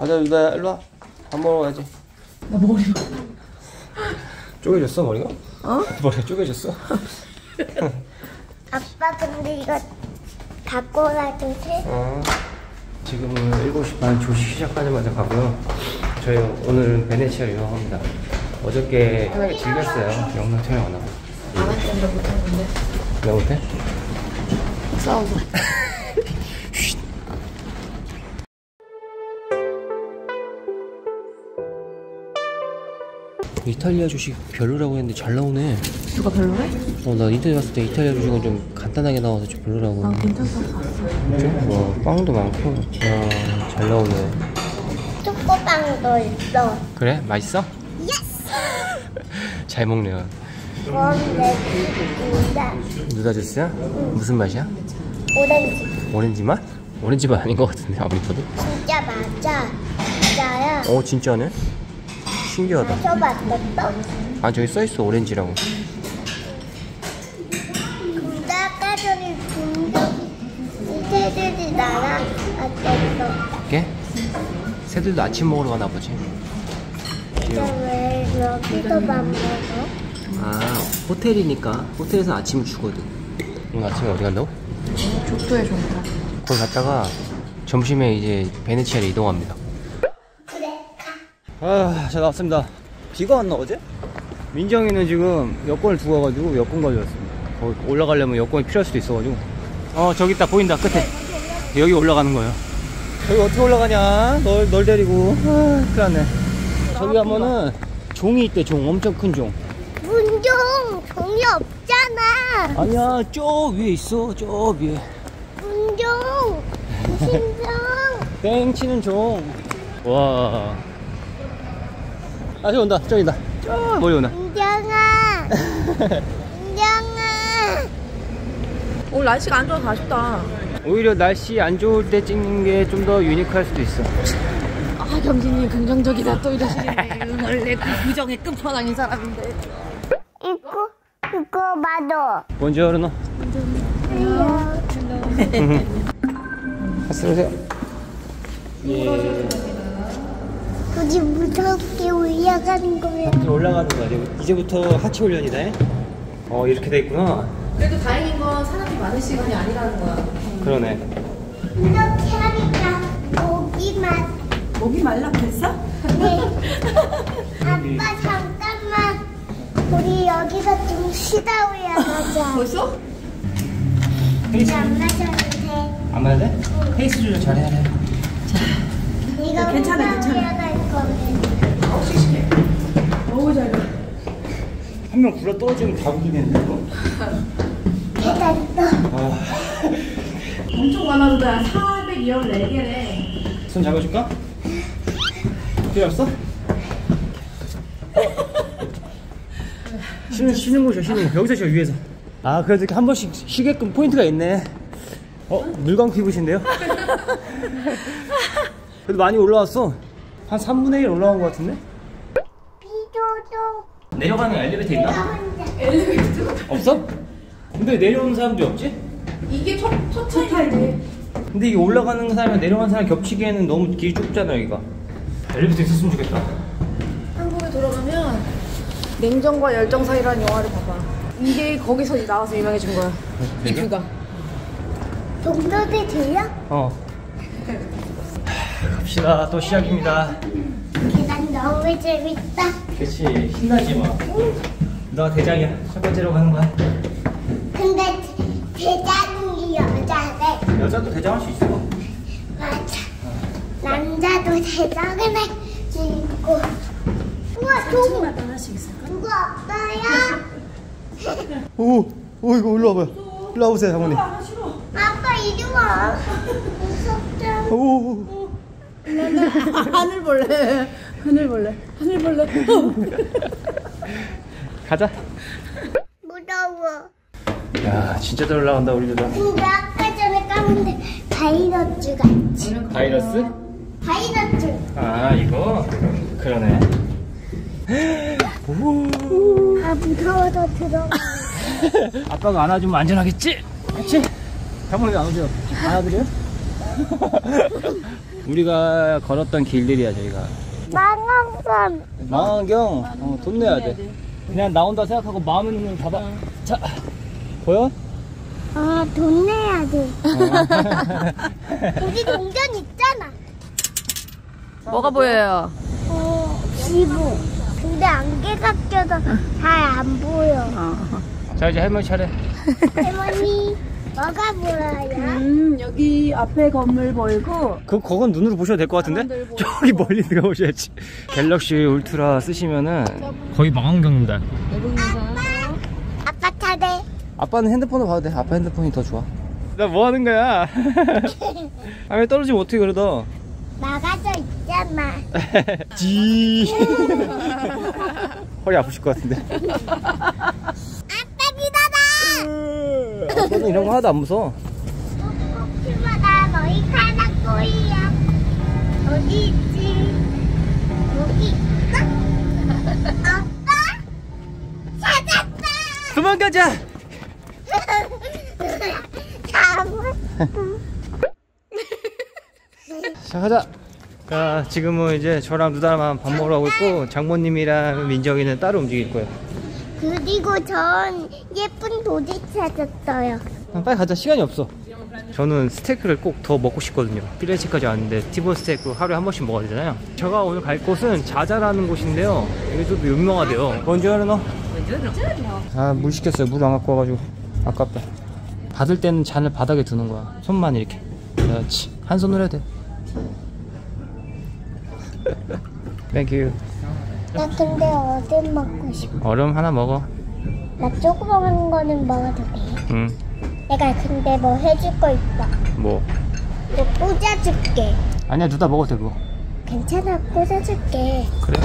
가자 유다야 일로 와. 밥 먹으러 가야지. 나 머리가. 쪼개졌어 머리가? 어? 머리가 쪼개졌어? 아빠 근데 이거 갖고 가도 돼? 어. 지금은 7시 반 조식 시작하자마자 가고요. 저희 오늘은 베네치아를 이용합니다. 어저께 편하게 즐겼어요. 영상 촬영 안 하고. 안할 때보다 못한 건데. 왜 못해? 싸워서. 이탈리아 조식 별로라고 했는데 잘 나오네. 누가 별로래? 어, 나 인터넷 봤을 때 이탈리아 조식은 좀 간단하게 나와서 좀 별로라고. 괜찮다고 봤어. 그래? 와, 빵도 많고. 와, 잘 나오네. 초코빵도 있어. 그래? 맛있어? Yes! 잘 먹네요. 그럼 내 집인다. 루다 주스야? 무슨 맛이야? 오렌지. 오렌지 맛? 오렌지 맛 아닌 것 같은데 아무리 봐도. 진짜 맞아. 진짜야. 어 진짜네? 신기하다. 아 저기 써있어 오렌지라고. 근데 아까 전에 분명 새들이 날아갔었어. 이게? 새들도 아침 먹으러 가나 보지. 근데 왜 여기서 밥 먹어? 아 호텔이니까 호텔에서 아침을 주거든. 오늘 아침에 어디 간다고? 족도에 좋다. 거기 갔다가 점심에 이제 베네치아로 이동합니다. 아, 잘 나왔습니다. 비가 왔나 어제? 민정이는 지금 여권을 두고 와가지고 여권 가져왔습니다. 거기 올라가려면 여권이 필요할 수도 있어가지고. 어, 저기 있다 보인다 끝에. 여기 올라가는 거예요. 여기 어떻게 올라가냐? 널, 널 데리고. 아, 큰일 났네. 저기 가면은 종이 있대, 종. 엄청 큰 종. 문종 종이 없잖아. 아니야, 저 위에 있어. 저 위에. 문종 신종. 땡 치는 종. 와. 아, 저기 온다. 저기 있다. 저 멀리 온다. 문정아. 문정아. 오늘 날씨가 안 좋아서 아쉽다. 오히려 날씨 안 좋을 때 찍는 게 좀 더 유니크할 수도 있어. 아, 경진이 긍정적이다. 또 이러시네. 원래 그 부정의 끝판왕인 사람인데. 이거 이거 봐도. 본지어르노. 들어오세요. 예. 굳이 무섭게 올라가는. 이제 올라가는 거야. 이제- 이제부터 하체 훈련이다. 어 이렇게 돼 있구나. 그래도 다행인 건 사람이 많은 시간이 아니라는 거야. 그러네. 이렇게 하니까 고기만. 목이 말라버렸어? 네. 아빠 잠깐만. 우리 여기서 좀 쉬다 올라가자. 벌써? 페이스 안 맞춰도 돼. 안 맞아야 돼? 페이스 조절 잘해야 돼. 이거 괜찮아, 괜찮아. 올라갈 거면. 너무 잘 가. 한명 굴러 떨어지면 다 굴리겠는데 이거. 아, 엄청 많아도다. 414개래. 손 잡아줄까? 필요 없어? 쉬는 쉬는 곳이야 쉬는 곳. 여기서 쉬어 위에서. 아 그래도 이렇게 한 번씩 쉬게끔 포인트가 있네. 어 물광 피부신데요? 그래도 많이 올라왔어. 한 3분의 1 올라온 것 같은데? 내려가는 엘리베이터 있나? 혼자. 없어? 근데 내려오는 사람도 없지? 이게 첫, 첫 차이지. 근데 이게 올라가는 사람이랑 내려가는 사람 겹치기에는 너무 길이 좁잖아 여기가. 엘리베이터 있었으면 좋겠다. 한국에 돌아가면 냉정과 열정 사이라는 영화를 봐봐. 이게 거기서 나와서 유명해진 거야. 이 그래? 뷰가. 동료들 들려? 어. 갑시다. 또 시작입니다. 계단 너무 재밌다. 그치 신나지 마. 너가 대장이야. 첫 번째로 가는 거야. 근데 대장이 여자래. 여자도 대장할 수 있어. 맞아. 남자도 대장을 할 수 있고. 우와, 종 하나씩 있을까? 누구 없어요? 오, 오 이거 올라 와봐요. 일로 와보세요, 장모님. 아. 아빠 이리 와. 무섭잖아. 오, 하늘벌레. 하늘벌레. 하늘벌레. 가자. 무서워. 야, 진짜 잘 올라간다 우리들도. 근데 아까 전에 까만데 바이러스 같지. 바이러스? 바이러스. 아, 이거 그러네. 아 무서워서 들어가. 아빠가 안아주면 안전하겠지? 그렇지? 장모님 안아줘요. 안아드려요? 우리가 걸었던 길들이야 저희가 망원선. 망원경 어, 돈 내야 돼 그냥 나온다 생각하고 마음의 눈을 봐봐 자 보여? 아, 돈 내야 돼. 우리 동전 있잖아. 뭐가 보여요? 어, 지붕. 근데 안개가 껴서 잘 안 보여. 자 이제 할머니 차례 할머니, 뭐가 보여요? 음, 여기 앞에 건물 보이고 그, 그건 눈으로 보셔도 될 것 같은데? 저기 멀리 들어오셔야지 갤럭시 울트라 쓰시면은 거의 망원경입니다 아빠 차례. 아빠는 핸드폰으로 봐도 돼 아빠 핸드폰이 더 좋아 나 뭐 하는 거야? 아왜 떨어지면 어떻게 그러다 막아져 있잖아. 지 허리 아프실 것 같은데 믿어라! 아빠는 이런 거 하나도 안 무서워 혹시마다 너희 카나꼬이야. 어디 있지? 여기 있어? 아빠? 찾았다! 도망가자. 자 가자 자 지금은 이제 저랑 누나만 밥 먹으러 가고 있고 장모님이랑 민정이는 따로 움직일 거예요 그리고 전 예쁜 도지 찾았어요. 아, 빨리 가자. 시간이 없어. 저는 스테이크를 꼭 더 먹고 싶거든요. 피레치까지 왔는데 티본 스테이크 하루에 한 번씩 먹어야 되잖아요. 제가 오늘 갈 곳은 자자라는 곳인데요. 여기도 유명하대요. bonjourno 아물 시켰어요. 물 안 갖고 와가지고. 아깝다. 받을 때는 잔을 바닥에 두는 거야. 손만 이렇게. 그렇지. 한 손으로 해도 돼. Thank you 나 근데 어디 먹고 싶어? 얼음 하나 먹어 나 조그만 거는 먹어도 돼. 응 내가 근데 뭐 해줄 거 있어. 뭐뭐 꽂아줄게. 아니야 루다 먹어도 돼 그거 괜찮아, 꽂아줄게. 그래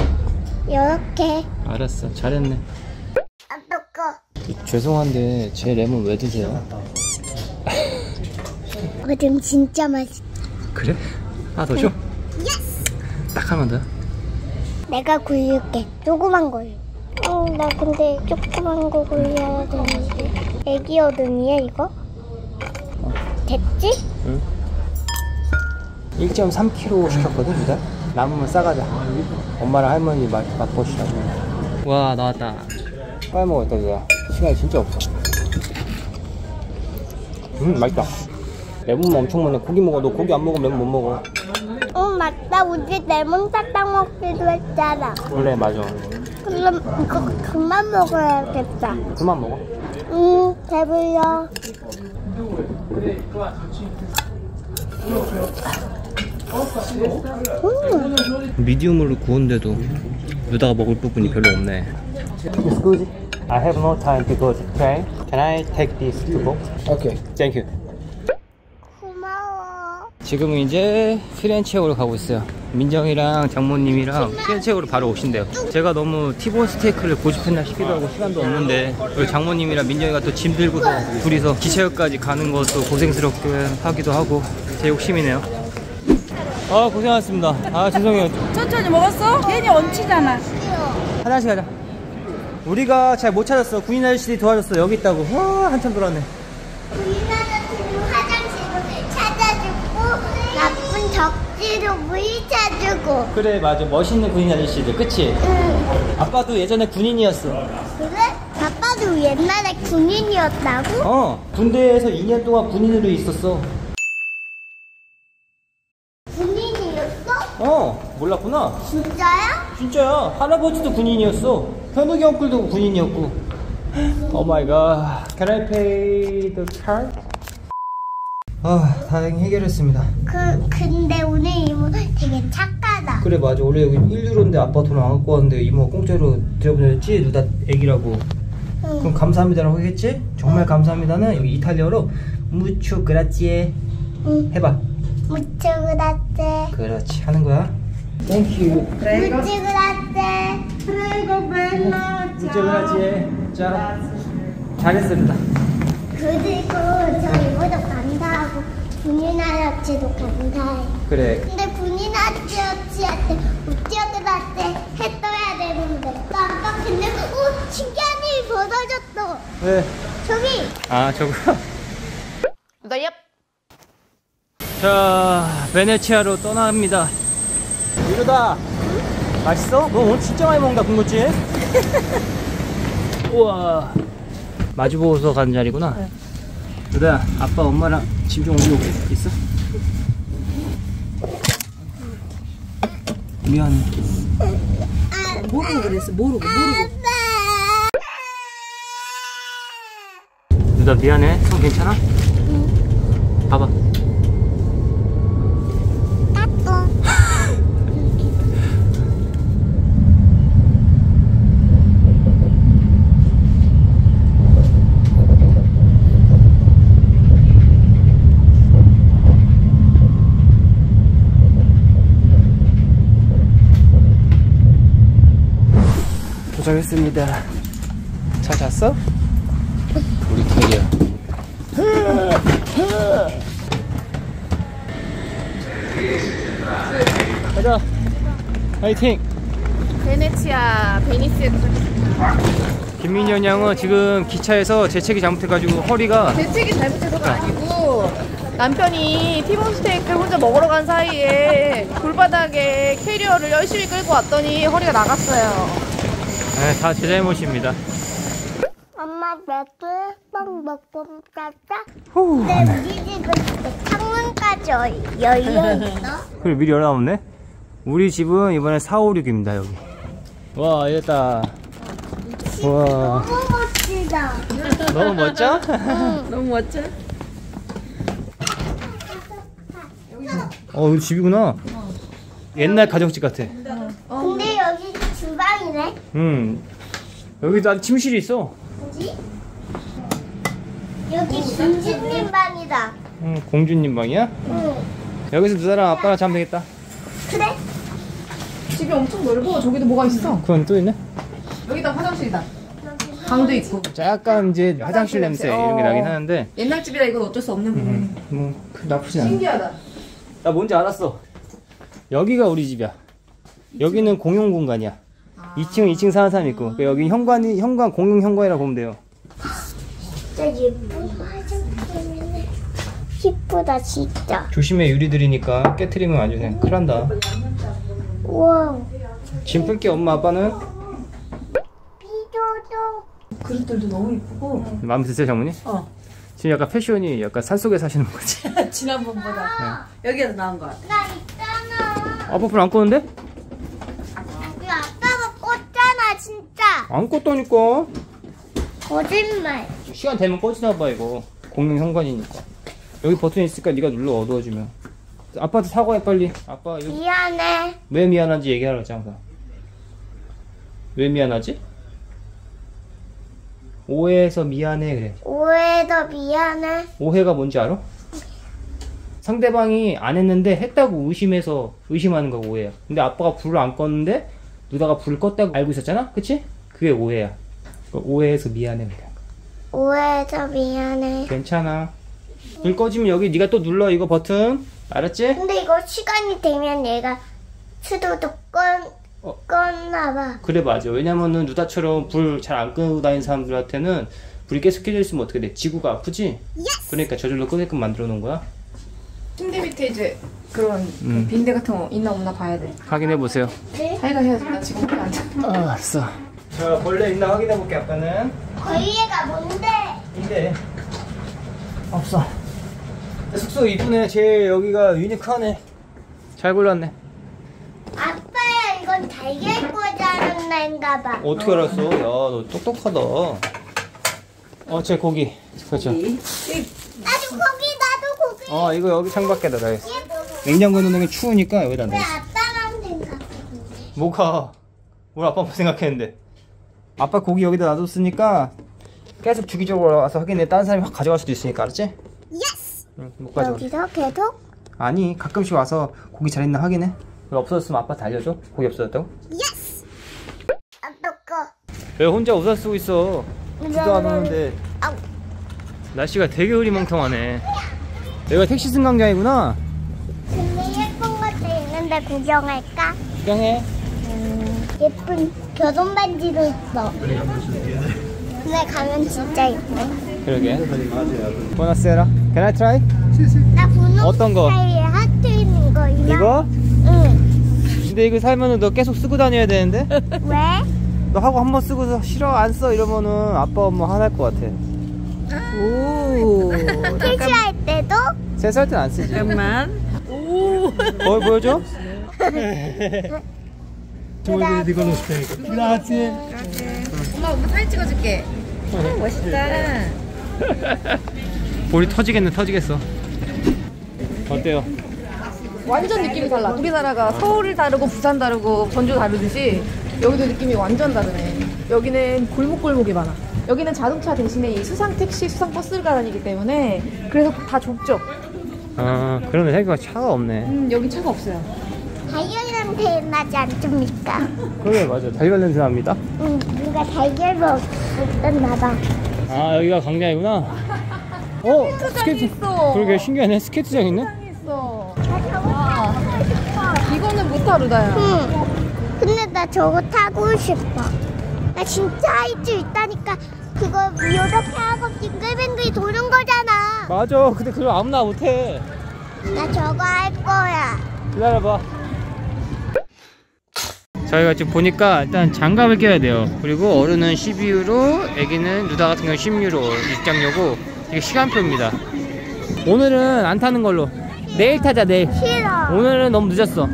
이렇게. 알았어 잘했네. 죄송한데 제 레몬 왜 드세요? 얼음 진짜 맛있어. 그래? 하나 더 줘? Yes! 딱 하면 돼 내가 굴릴게. 조그만 걸로. 응, 나 근데 조그만 거 굴려야 되는데. 애기 얼음이야, 이거? 됐지? 응. 1.3kg 시켰거든 일단 남으면 싸가자 엄마랑 할머니 맛, 맛보시라고. 와 나왔다. 빨리 먹었다 누가 시간이 진짜 없어. 음 맛있다. 레몬만 엄청 많네. 고기 먹어. 너 고기 안 먹으면 레몬 못 먹어 응, 맞다. 우리 레몬 사탕 먹기로 했잖아. 그래 맞아 그럼 이거 그만 먹어야겠다. 그만 먹어 응, 배불러. 미디움으로 구운데도 누다가 먹을 부분이 별로 없네 Excuse I have no time to go to train Can I take this to go? Okay Thank you. 지금은 이제 피렌체오로 가고 있어요. 민정이랑 장모님이랑 피렌체오로 바로 오신대요. 제가 너무 티본 스테이크를 고집했나 싶기도 하고 시간도 없는데 그리고 장모님이랑 민정이가 또 짐 들고서 둘이서 기차역까지 가는 것도 고생스럽게 하기도 하고 제 욕심이네요. 아 고생하셨습니다. 아 죄송해요. 천천히 먹었어? 괜히 얹히잖아. 화장실 가자. 우리가 잘 못 찾았어. 군인 아저씨들이 도와줬어. 여기 있다고. 와 한참 돌았네. 우리나라도 화장실을 찾아주고 나쁜 적지로 물 찾아주고. 그래 맞아 멋있는 군인 아저씨들 그치? 응. 아빠도 예전에 군인이었어. 그래? 아빠도 옛날에 군인이었다고? 어 군대에서 2년 동안 군인으로 있었어 군인이었어? 어 몰랐구나 진짜야? 진짜야 할아버지도 군인이었어 현욱이 형들도 군인이었고 Oh my god Can I pay the card? 아 다행히 해결했습니다 그 근데 오늘 이모 되게 착하다. 그래 맞아 원래 여기 1유로인데 아빠 돈 안 갖고 왔는데 이모가 공짜로 들여보냈지 루다 애기라고 응. 그럼 감사합니다라고 하겠지? 정말 감사합니다는 여기 이탈리아로 무초 그라치에 응. 해봐 무츠 그라떼. 그렇지 하는 거야 땡큐 무츠 그라떼. 무초 그라치에 자 누나 그리고 저 이모도 감사하고 군인 아저씨도 감사해. 그래 근데 군인 아저씨한테 우찌어들한테 해떠야 되는데 나 아까 근데 오 신기한 일이 벌어졌어. 왜? 저기 아 저거 너 얍. 자, 베네치아로 떠납니다. 이러다 맛있어? 너 오늘 진짜 많이 먹는다, 군것질? 우와. 마주보고서 가는 자리구나. 유다야, 아빠 엄마랑 짐 좀 옮겨오게. 있어? 미안해. 모르고 그랬어 모르고 모르고 유다 미안해. 손 괜찮아? 봐봐. 도착했습니다. 잘 잤어? 우리 캐리어. 가자. 파이팅. 베네치아 베니스에 도착했습니다 김민현 양은 지금 기차에서 재채기 잘못해가지고 허리가 대책이 잘못해서가 아니고 남편이 티본 스테이크 혼자 먹으러 간 사이에 돌바닥에 캐리어를 열심히 끌고 왔더니 허리가 나갔어요 네, 다 제 잘못입니다. 엄마 맥주 빵 먹고 갔다. 후. 근데 우리 집은 창문까지 열려있어. 그래 미리 열어놨네. 우리 집은 이번에 4, 5, 6입니다 여기. 와 이랬다. 와 너무 멋지다. 너무 멋져? 너무 멋져 어 여기 집이구나. 옛날 가정집 같아. 근데 여기 주방이네. 음 여기도 아직 침실이 있어. 뭐지? 여기 김진님 방이다. 음, 공주님 방이야? 응. 여기서 누나랑 아빠랑 자면 되겠다. 그래? 집이 엄청 넓어 저기도 뭐가 있어 그건 또 있네. 여기다 화장실이다 방도 있고 약간 이제 화장실 냄새 이런 게 어. 나긴 하는데 옛날 집이라 이건 어쩔 수 없는 부분이 음, 뭐 그- 나쁘진 않아. 신기하다 나 뭔지 알았어. 여기가 우리 집이야. 여기는 공용 공간이야. 2층 2층 사는 사람 있고 그러니까 여기 현관이 현관 공용 현관이라 보면 돼요. 진짜 예쁜 화장품이네. 예쁘다 진짜. 조심해 유리들이니까 깨트리면 아주 그냥 큰일 난다. 우와. 짐 풀게 엄마 아빠는 비도도. 그릇들도 너무 이쁘고 마음에 드세요 장모님? 어 지금 약간 패션이 약간 산속에 사시는 거지. 지난번보다 여기가 더 나은 것 같아 나 있잖아. 아빠 불안 껐는데? 우리 아빠가 껐잖아 진짜. 안 껐다니까. 거짓말. 시간 되면 꺼지나 봐 이거. 공용 현관이니까. 여기 버튼 있으니까 네가 눌러 어두워지면. 아빠한테 사과해 빨리. 아빠 이거 미안해. 왜 미안한지 얘기하라 지 항상. 왜 미안하지? 오해해서 미안해 그래. 오해도 미안해. 오해가 뭔지 알아? 상대방이 안 했는데 했다고 의심해서 의심하는 거가 오해야. 근데 아빠가 불을 안 껐는데 누나가 불을 껐다고 알고 있었잖아? 그치? 그게 오해야. 그러니까 오해해서 미안해. 오해도 미안해. 괜찮아. 불 꺼지면 여기 네가 또 눌러 이거 버튼. 알았지? 근데 이거 시간이 되면 얘가 수도도 건 어. 껐나 봐. 그래 맞아. 왜냐면은 누다처럼 불 잘 안 끄고 다니는 사람들한테는 불이 계속 켜져 있으면 어떻게 돼? 지구가 아프지? 그러니까 저절로 끄게끔 만들어 놓은 거야. 침대 밑에 이제 그런 그 음. 빈대 같은 거 있나 없나 봐야 돼 확인해 보세요. 자기가 해야지 나 지금 그냥 앉아 아, 알았어. 자, 벌레 있나 확인해 볼게 아빠는. 거위가 뭔데? 인데 없어. 숙소 이쁘네. 제 여기가 유니크하네. 잘 골랐네. 아빠야 이건 달걀 꽂아놓은 애인가 봐. 어떻게 알았어? 야, 너 똑똑하다. 어, 제 고기. 그렇죠. 나도 고기 나도 고기. 어, 이거 여기 창밖에다 놔야겠어. 냉장고에 넣는 게 추우니까 여기다 왜 놔야겠어. 아빠만 생각해? 뭐가? 우리 아빠만 생각했는데. 아빠 고기 여기다 놔뒀으니까 계속 주기적으로 와서 확인해. 다른 사람이 확 가져갈 수도 있으니까, 알았지? Yes. 응, 못 가져가. 여기서 계속 아니, 가끔씩 와서 고기 잘 있나 확인해. 그리고 없어졌으면 아빠한테 알려줘. 고기 없어졌다고. Yes. 아빠 거. 왜 혼자 우산 쓰고 있어? 비도 안 오는데. 날씨가 되게 흐리멍텅하네. 여기가 택시 승강장이구나. 근데 예쁜 것도 있는데 구경할까? 구경해. 예쁜 결혼 반지도 있어. 근데 가면 진짜 예뻐. 그러게. Buonasera. Can I try? 나 분홍 어떤 거? 사이에 하트 있는 거 있나? 이거? 응. 근데 이거 살면은 너 계속 쓰고 다녀야 되는데? 왜? 너 하고 한 번 쓰고서 싫어 안 써 이러면은 아빠 엄마 화날 것 같아 오. 퇴시할 때도? 세살 땐안 쓰지 잠깐만. 오. 뭐 보여줘? 엄마 엄마 사진 찍어줄게. 오, 멋있다. 볼이 터지겠네 터지겠어 어때요? 완전 느낌이 달라. 우리나라가 서울을 다르고 부산 다르고 전주 다르듯이 여기도 느낌이 완전 다르네. 여기는 골목골목이 많아. 여기는 자동차 대신에 이 수상 택시, 수상 버스가 다니기 때문에 그래서 다 좁죠. 아 그러네 생각보다 차가 없네 음, 여기 차가 없어요. 달걀 냄새 나지 않습니까? 그래 맞아 달걀 냄새 납니다 응, 누가 달걀 먹었나 봐. 아 여기가 광장이구나 어 스케이트 있어. 그러게 신기하네 스케이트장 있네 있어. 싶어. 이거는 모타르다야. 응. 근데 나 저거 타고 싶어. 나 진짜 할 줄 있다니까. 그거 이렇게 하고 빙글빙글 도는 거잖아. 맞아 근데 그걸 아무나 못해 나 저거 할 거야. 기다려봐 저희가 지금 보니까 일단 장갑을 껴야 돼요. 그리고 어른은 12유로 애기는 누다 같은 경우는 10유로 입장료고 이게 시간표입니다. 오늘은 안 타는 걸로. 내일 타자 내일. 싫어. 오늘은 너무 늦었어.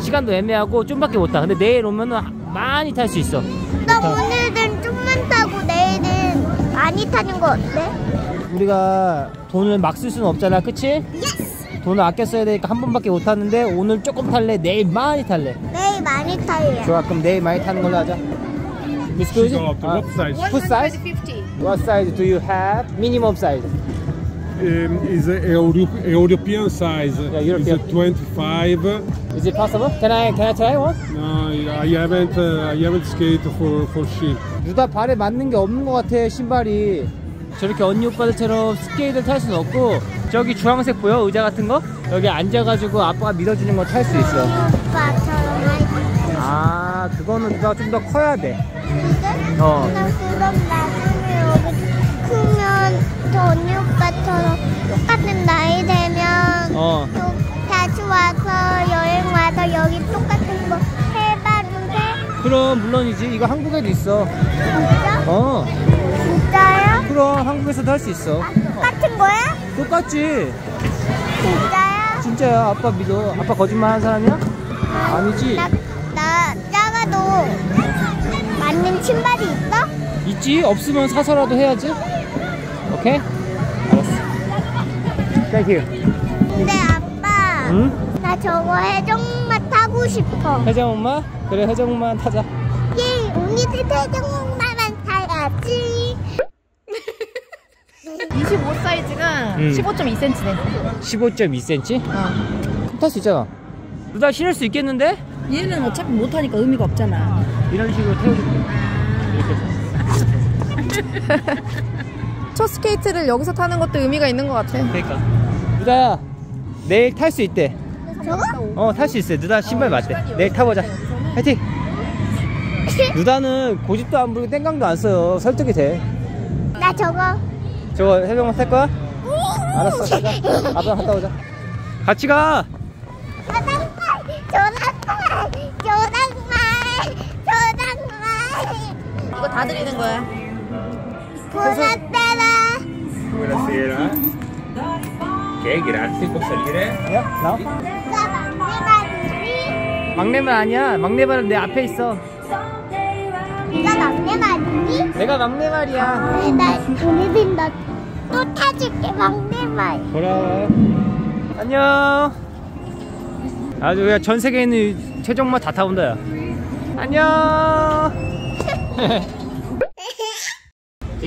시간도 애매하고 좀밖에 못 타. 근데 내일 오면은 많이 탈 수 있어. 나 오늘은 좀만 타고 내일은 많이 타는 거 어때? 우리가 돈을 막 쓸 수는 없잖아. 그치? 돈을 아껴 써야 되니까 한 번밖에 못 탔는데 오늘 조금 탈래? 내일 많이 탈래 내일 많이 탈래. 좋아 그럼 내일 많이 타는 걸로 하자 Miss up to what size? What size? 150. What size do you have? Minimum size Um, is a Euro- European size. Yeah, European. Is a 25. Is it possible? Can I can I try one? No, I haven't. Uh, I haven't skated for for sheep. 누다 발에 맞는 게 없는 것 같아 신발이 저렇게 언니 오빠들처럼 스케이트를 탈 수는 없고 저기 주황색 보여? 의자 같은 거? 여기 앉아가지고 아빠가 밀어주는 거 탈 수 있어. 아 그거는 누가 좀 더 커야 돼 근데? 어. 나 그럼 나중에 여기 크면 저 언니 오빠처럼 똑같은 나이 되면 어 또 다시 와서 여행 와서 여기 똑같은 거 해봐도 돼? 그럼 물론이지 이거 한국에도 있어 진짜? 어 진짜요? 그럼 한국에서도 할 수 있어 아, 똑같은 거야? 똑같지 진짜요? 진짜야 아빠 믿어 아빠 거짓말 하는 사람이야? 아니지 나, 나 작아도 맞는 신발이 있어? 있지 없으면 사서라도 해야지 오케이? 알았어 thank you 근데 아빠 응? 나 저거 해적만 타고 싶어 회전목마? 그래 회전목마 타자 예 언니들 해적만 타야지 25 사이즈가 음. 15.2cm네. 15.2cm? 어. 탈수 있잖아 누나 신을 수 있겠는데? 얘는 어차피 못하니까 의미가 없잖아. 이런 식으로 태워줄게 첫 스케이트를 여기서 타는 것도 의미가 있는 것 같아. 그러니까. 누나야 내일 탈 수 있대. 저거? 어 탈 수 있어. 누나 신발 맞대. 내일 타보자. 화이팅! 누나는 고집도 안 부리고 땡깡도 안 써요. 설득이 돼. 나 저거. 저거 해병만 탈 거야? 알았어 가자. 아빠랑 갔다 오자. 같이 가 저당말 저당말 저당말 저당말 이 거 다 드리는 거야. 보라떼라. Buonasera. Ok, grazie, 나? 막내만 아니야. 막내말은 내 앞에 있어. 네가 막내 맞니? 내가 막내 말이야. 나 우리들 너또 타줄게 막내 말 돌아와요 안녕. 아주 그냥 전 세계에 있는 최종마 다 타본다 야. 안녕. 이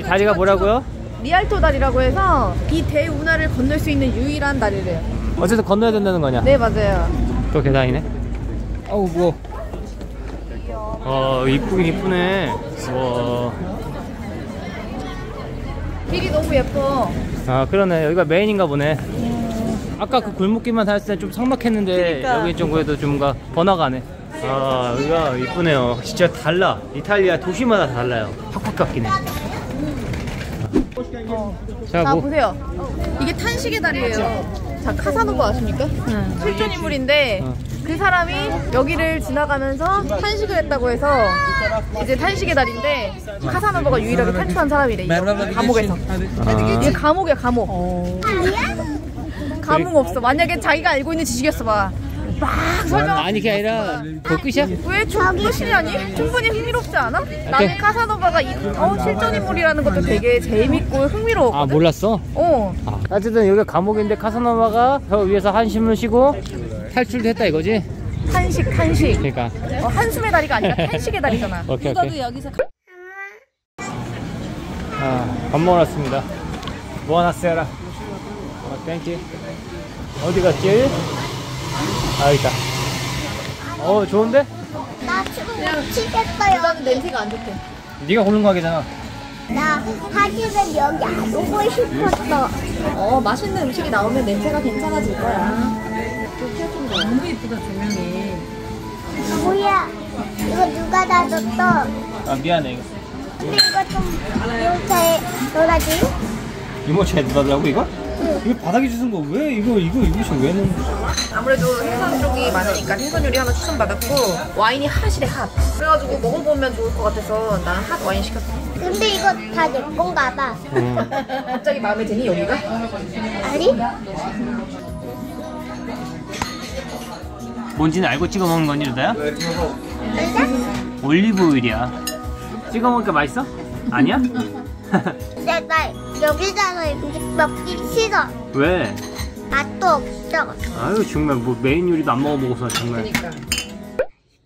다리가 뭐라고요? 리알토 다리라고 해서 이 대운하를 건널 수 있는 유일한 다리래요. 어쨌든 건너야 된다는 거냐? 네 맞아요. 또 계단이네 아우 무거워 어 이쁘긴 이쁘네 와. 길이 너무 예뻐. 아 그러네 여기가 메인인가 보네 아까 그 골목길만 다녔을 때 좀 삭막했는데 그러니까. 여기 좀 그래도 좀 뭔가 번화가네 아 여기가 이쁘네요 진짜 달라 이탈리아 도시마다 달라요 확확 깎이네 자, 자 뭐, 보세요. 이게 탄식의 달이에요. 자 카사노바 아십니까? 실존 인물인데 어. 그 사람이 여기를 지나가면서 탄식을 했다고 해서 이제 탄식의 달인데 카사노바가 유일하게 탈출한 사람이래. 감옥에서. 아, 이게 감옥이야 감옥. 감흥 없어. 만약에 자기가 알고 있는 지식이었어 봐. 막 설명. 아니, 그게 아니라, 그 끝이야? 왜 충분이냐니? 충분히 흥미롭지 않아? 나는 카사노바가 이, 어, 실존 인물이라는 것도 되게 재밌고 흥미로웠거든. 아, 몰랐어? 어. 아, 어쨌든 여기가 감옥인데 카사노바가 저 위에서 한숨을 쉬고 탈출도 했다 이거지? 한식 한식. 그러니까. 어, 한숨의 다리가 아니라 한식의 다리잖아. 오케이, 오케이. 여기서 아, 밥 먹으러 왔습니다. 뭐 하나 쓰라. 어, thank you. 어디 갔지? 아, 있다. 어, 좋은데? 나 지금 못 치겠어요. 일단은 냄새가 안 좋대. 네가 고른 가게잖아. 나 사실은 여기 안 오고 싶었어. 어 맛있는 음식이 나오면 냄새가 괜찮아질 거야. 뭐야? 이거 누가 놔줬어? 아, 미안해. 이거. 근데 이거 좀 이렇게 놀아지? 이모차에 넣어달라고, 이거? 이거 바닥에 주는 거 왜, 이거, 이거, 이거 왜 넣는? 아무래도 생선 쪽이 많으니까 생선 요리 하나 추천받았고 와인이 핫이래 핫. 그래가지고 먹어보면 좋을 것 같아서 나는 핫 와인 시켰어. 근데 이거 다 내 건가 봐. 갑자기 마음에 드니 여기가? 아니? 뭔지는 알고 찍어 먹는 건지, 루다야? 올리브 오일이야. 찍어 먹으니까 맛있어? 아니야? 내가 여기다가 음식 먹기 싫어. 왜? 맛도 없어. 아유, 정말 뭐 메인 요리도 안 먹어보고서 정말. 그러니까.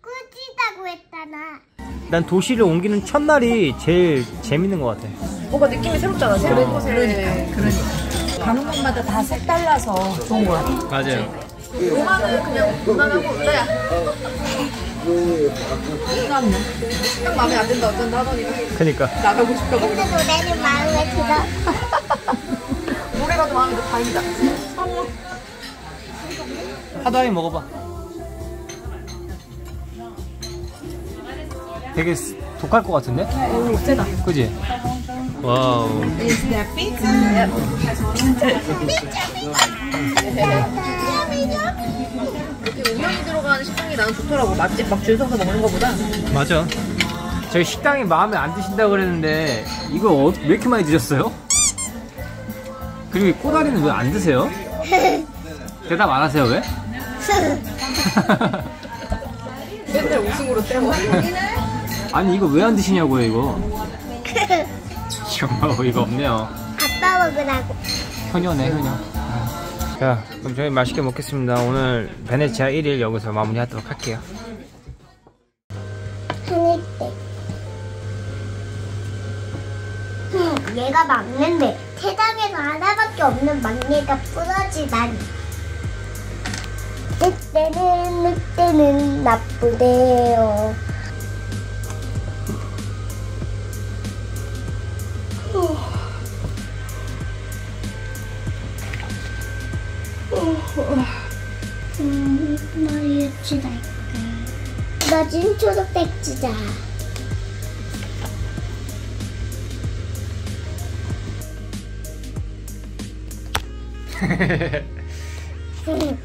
꾸지다고 했잖아. 난 도시를 옮기는 첫날이 제일 재밌는 것 같아. 뭔가 느낌이 새롭잖아. 새로운 곳에. 그러니까. 가는 곳마다 다 색달라서 좋은 것 같아. 맞아요. 로마는 그냥 무난하고 마음에 안 든다 어쩐다 하더니 그니까. 나가고 싶다고. 근데 노래는 마음에 들어. 노래가 더 마음에 들어 다행이다. 하다이 먹어봐. 되게 스- 독할 것 같은데? 오 세다. 그지? wow. 이렇게 우연히 들어가는 식당이 나는 좋더라고. 맛집 막 줄 서서 먹는 거보다. 맞아. 저희 식당이 마음에 안 드신다고 그랬는데 이거 어- 왜 이렇게 많이 드셨어요? 그리고 이 꼬다리는 왜 안 드세요? 대답 안 하세요 왜? 맨날 우승으로 때워. 아니 이거 왜 안 드시냐고요 이거 정말 어이가 없네요 아빠 먹으라고. 효녀네 효녀 자 그럼 저희 맛있게 먹겠습니다 오늘 베네치아 1일 여기서 마무리 하도록 할게요 한일 때. 흠, 얘가 막내인데 세상에서 하나밖에 없는 막내가 부러지다니. 늑대는 늑대는 나쁘대요. 나진 초록백지 다.